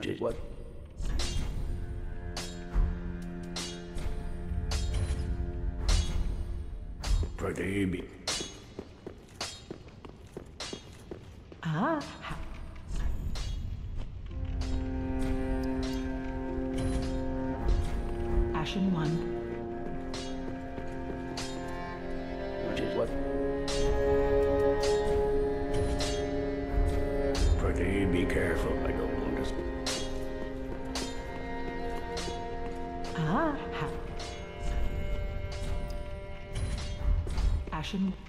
Did what? Prohibit. Ah, ha- Ashen one. Did what? Pretty be careful. I don't